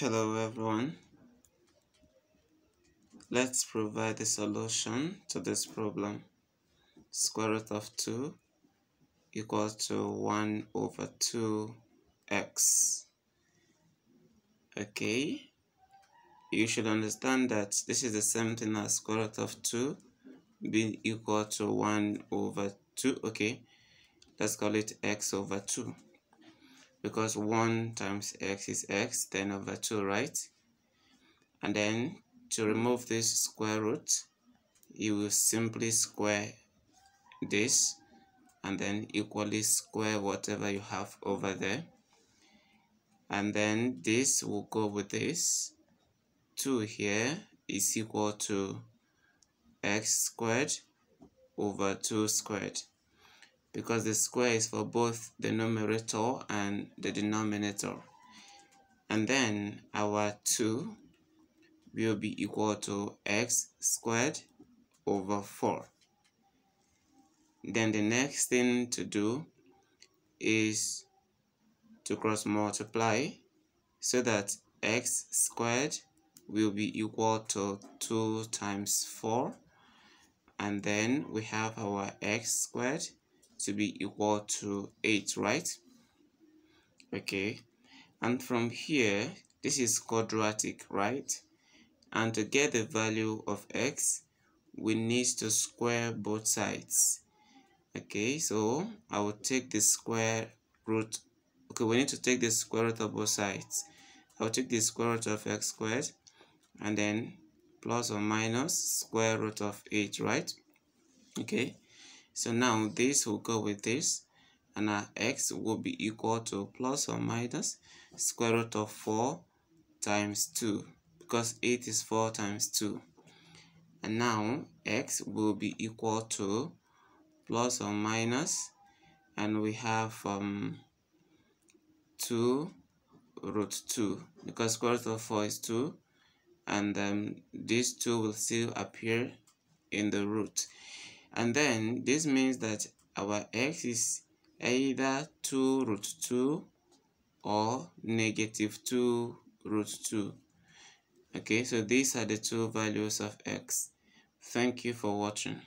Hello everyone. Let's provide a solution to this problem. Square root of 2 equals to 1 over 2x. Okay. You should understand that this is the same thing as square root of 2 being equal to 1 over 2. Okay. Let's call it x over 2 because 1 times x is x 10 over 2 right? And then to remove this square root you will simply square this and then equally square whatever you have over there. And then this will go with this. 2 here is equal to x squared over 2 squared because the square is for both the numerator and the denominator. And then our 2 will be equal to x squared over 4. Then the next thing to do is to cross multiply so that x squared will be equal to 2 times 4 and then we have our x squared to be equal to 8 right? Okay. And from here this is quadratic right? And to get the value of x we need to square both sides. Okay so I will take the square root okay we need to take the square root of both sides. I'll take the square root of x squared and then plus or minus square root of 8 right? Okay so now this will go with this and our x will be equal to plus or minus square root of 4 times 2 because 8 is 4 times 2 and now x will be equal to plus or minus and we have um 2 root 2 because square root of 4 is 2 and um, these 2 will still appear in the root and then this means that our x is either 2 root 2 or negative 2 root 2 okay so these are the two values of x. Thank you for watching